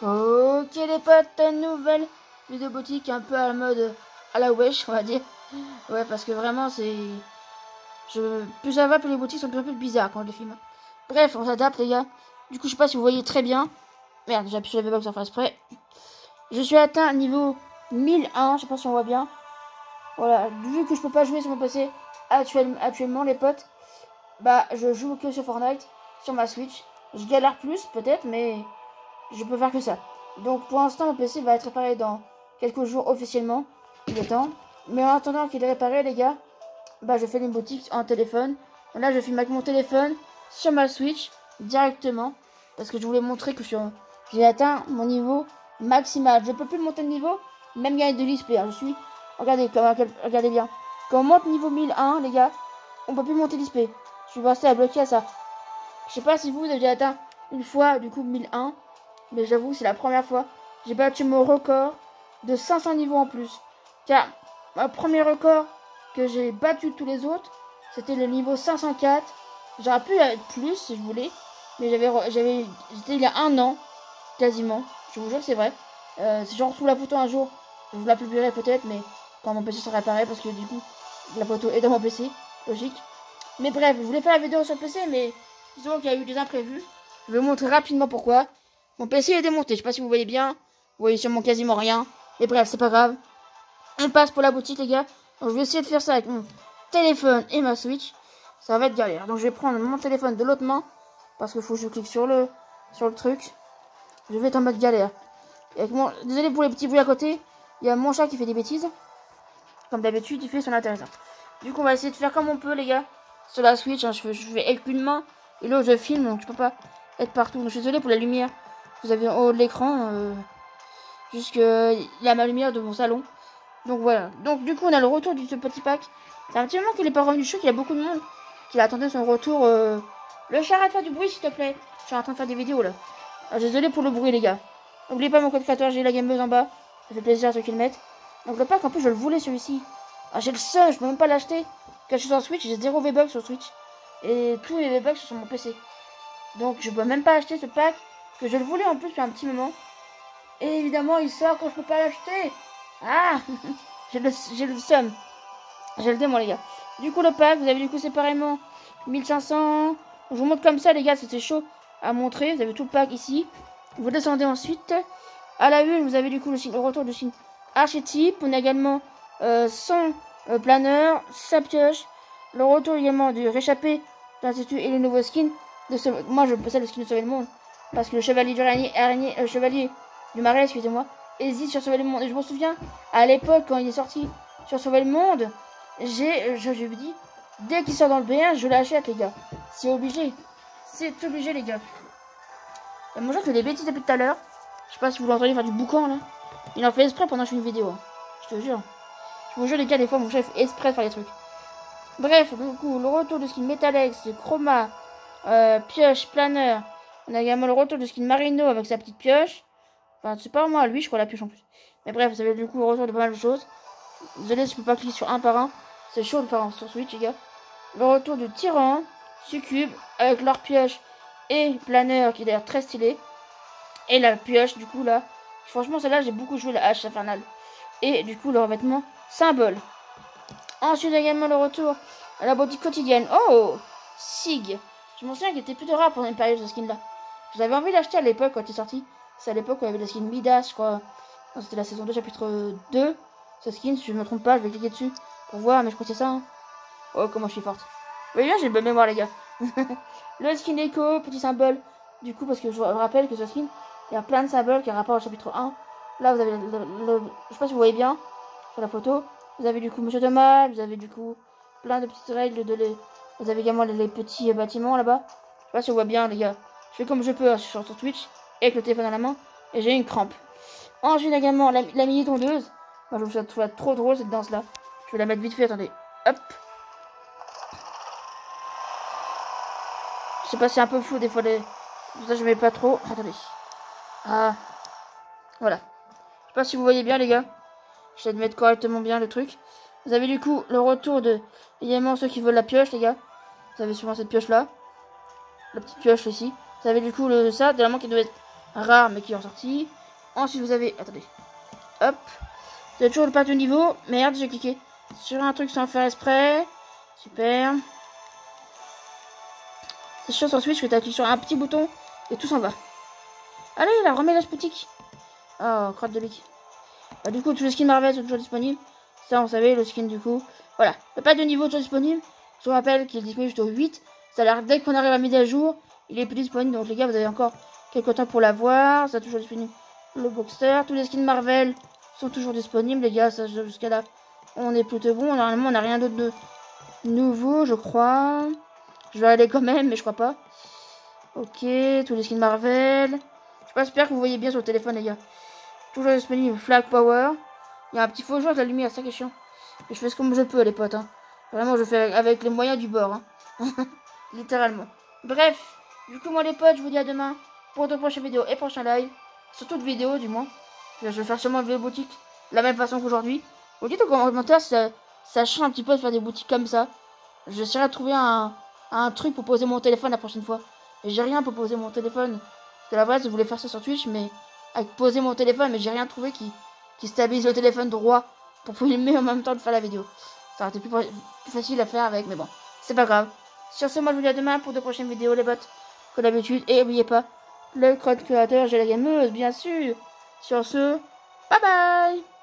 Ok les potes, nouvelle vidéo boutique un peu à la mode à la wesh on va dire. Ouais parce que vraiment c'est... Plus ça va, plus les boutiques sont un peu bizarres quand je les filme. Bref, on s'adapte les gars. Du coup je sais pas si vous voyez très bien. Merde, j'appuie sur la V-Box en face près. Je suis atteint niveau 1001, je sais pas si on voit bien. Voilà, vu que je peux pas jouer sur mon PC actuellement les potes, bah je joue que sur Fortnite, sur ma Switch. Je galère plus peut-être, mais je peux faire que ça. Donc pour l'instant, mon PC va être réparé dans quelques jours officiellement. Il est temps. Mais en attendant qu'il est réparé, les gars, bah je fais une boutique en téléphone. Là, je filme avec mon téléphone sur ma Switch directement. Parce que je voulais montrer que j'ai atteint mon niveau maximal. Je peux plus monter de niveau, même gagner de l'XP. Hein. Je suis... Regardez, regardez bien. Quand on monte niveau 1001, les gars, on peut plus monter l'XP. Je suis passé à bloquer à ça. Je sais pas si vous, vous avez atteint une fois, du coup, 1001. Mais j'avoue, c'est la première fois. J'ai battu mon record de 500 niveaux en plus. Car, mon premier record que j'ai battu tous les autres, c'était le niveau 504. J'aurais pu être plus si je voulais. Mais j'avais, j'étais il y a un an, quasiment. Je vous jure c'est vrai. Euh, si j'en retrouve la photo un jour, je vous la publierai peut-être, mais quand mon PC sera réparé, parce que du coup, la photo est dans mon PC, logique. Mais bref, je voulais faire la vidéo sur le PC, mais disons qu'il y a eu des imprévus. Je vais vous montrer rapidement pourquoi. Mon PC est démonté, je sais pas si vous voyez bien. Vous voyez sûrement quasiment rien. Mais bref, c'est pas grave. On passe pour la boutique, les gars. Donc, je vais essayer de faire ça avec mon téléphone et ma Switch. Ça va être galère. Donc, je vais prendre mon téléphone de l'autre main. Parce qu'il faut que je clique sur le, sur le truc. Je vais être en mode galère. Désolé pour les petits bruits à côté. Il y a mon chat qui fait des bêtises. Comme d'habitude, il fait son intéressant. Du coup, on va essayer de faire comme on peut, les gars. Sur la Switch, hein. je, fais avec une main. Et là, je filme, donc je peux pas être partout. Donc, je suis désolé pour la lumière. Vous avez en haut de l'écran. Euh, jusque la ma lumière de mon salon. Donc voilà. Donc du coup, on a le retour de ce petit pack. C'est un petit moment qu'il est pas revenu. Je sais qu'il y a beaucoup de monde qui attendait son retour. Euh... Le chat, arrête de faire du bruit, s'il te plaît. Je suis en train de faire des vidéos là. Ah, désolé pour le bruit, les gars. N'oubliez pas mon code créateur, j'ai la gameuse en bas. Ça fait plaisir à ceux qui le mettent. Donc le pack, en plus, je le voulais celui-ci. Ah, j'ai le seul, je peux même pas l'acheter. Quand je suis sur Switch, j'ai 0 V-Bucks sur Switch. Et tous les V-Bucks sont sur mon PC. Donc je peux même pas acheter ce pack. Que je le voulais en plus depuis un petit moment. Et évidemment, il sort quand je peux pas l'acheter. Ah J'ai le, le. J'ai le démon, les gars. Du coup, le pack, vous avez du coup séparément 1500. Je vous montre comme ça, les gars, c'était chaud à montrer. Vous avez tout le pack ici. Vous descendez ensuite. À la une, vous avez du coup le, retour de signe archétype. On a également euh, son euh, planeur, sa pioche. Le retour également du réchappé d'institut et le nouveau skin. De. Moi, je possède le skin de sauver le monde. Parce que le chevalier du araignée, euh, chevalier du marais, excusez-moi, hésite sur Sauver le Monde. Et je me souviens, à l'époque, quand il est sorti sur Sauver le Monde, j'ai, je, je dis, dès qu'il sort dans le B1, je l'achète, les gars. C'est obligé. C'est obligé, les gars. Et mon jeu fait des bêtises depuis tout à l'heure. Je sais pas si vous l'entendez faire du boucan, là. Il en fait exprès pendant que je fais une vidéo. Hein. Je te jure. Je vous jure, les gars, des fois, mon chef exprès de faire des trucs. Bref, du coup, le retour de skin Metalex, Chroma, euh, pioche, planeur. On a également le retour de skin Marino avec sa petite pioche. Enfin, c'est pas moi, lui, je crois, la pioche en plus. Mais bref, vous avez du coup le retour de pas mal de choses. Désolé je peux pas cliquer sur un par un. C'est chaud de faire sur Switch, les gars. Le retour de Tyran, Succube, avec leur pioche et planeur qui est d'ailleurs très stylé. Et la pioche, du coup, là. Franchement, celle-là, j'ai beaucoup joué la hache infernale. Et du coup, le revêtement symbole. Ensuite, également le retour à la boutique quotidienne. Oh Sig Je m'en souviens qu'il était plutôt rare pendant une période, ce skin-là. J'avais envie d'acheter à l'époque quand il est sorti. C'est à l'époque où il y avait la skin Midas, crois. C'était la saison 2, chapitre 2. Ce skin, si je ne me trompe pas, je vais cliquer dessus pour voir, mais je crois que c'est ça. Hein. Oh, comment je suis forte. Vous voyez bien, j'ai une bonne mémoire, les gars. le skin écho, petit symbole. Du coup, parce que je vous rappelle que ce skin, il y a plein de symboles qui ont rapport au chapitre 1. Là, vous avez le, Je sais pas si vous voyez bien sur la photo. Vous avez du coup Monsieur Mal, vous avez du coup plein de petites règles de. Vous avez également les, petits bâtiments là-bas. Je sais pas si vous voyez bien, les gars. Je fais comme je peux hein, sur Twitch avec le téléphone dans la main et j'ai une crampe. Ensuite également la, mini tondeuse. Je trouve ça trop drôle cette danse là. Je vais la mettre vite fait, attendez. Hop. Je sais pas si c'est un peu flou des fois les. Ça je mets pas trop. Attendez. Ah. Voilà. Je sais pas si vous voyez bien les gars. J'essaie de mettre correctement bien le truc. Vous avez du coup le retour de également ceux qui veulent la pioche les gars. Vous avez souvent cette pioche là. La petite pioche ici. Vous avez du coup le ça, de la main qui doit être rares mais qui ont sorti. Ensuite, vous avez. Attendez. Hop. Vous avez toujours le pas de niveau. Merde, j'ai cliqué sur un truc sans faire exprès. Super. C'est chiant sur Switch que cliqué sur un petit bouton et tout s'en va. Allez, la remet la boutique. Oh, crotte de bic. Bah, du coup, tous les skins Marvel sont toujours disponibles. Ça, on savait, le skin du coup. Voilà. Le pas de niveau toujours disponible. Je vous rappelle qu'il est disponible jusqu'au 8. Ça a l'air dès qu'on arrive à midi à jour, il est plus disponible. Donc les gars, vous avez encore quelques temps pour l'avoir. Ça toujours disponible. Le Boxster. Tous les skins Marvel sont toujours disponibles, les gars. Jusqu'à là, on est plutôt bon. Normalement, on n'a rien d'autre de nouveau, je crois. Je vais aller quand même, mais je crois pas. Ok, tous les skins Marvel. J'espère que vous voyez bien sur le téléphone, les gars. Toujours disponible Flag Power. Il y a un petit faux joueur de la lumière, ça qui est chiant. Je fais ce que je peux, les potes. Hein. Vraiment, je fais avec les moyens du bord. Hein. Littéralement. Bref, du coup, moi, les potes, je vous dis à demain pour de prochaines vidéos et prochains live. Surtout de vidéos, du moins. Je vais faire sûrement une boutique de la même façon qu'aujourd'hui. Vous dites en commentaire si ça, change un petit peu de faire des boutiques comme ça. J'essaierai de trouver un, un truc pour poser mon téléphone la prochaine fois. J'ai rien pour poser mon téléphone. Parce que la vraie, je voulais faire ça sur Twitch, mais avec poser mon téléphone, mais j'ai rien trouvé qui, qui stabilise le téléphone droit pour filmer en même temps de faire la vidéo. Ça aurait été plus, facile à faire avec, mais bon, c'est pas grave. Sur ce, moi je vous dis à demain pour de prochaines vidéos, les bots, comme d'habitude. Et n'oubliez pas, le code créateur, j'ai la gameuse, bien sûr. Sur ce, bye bye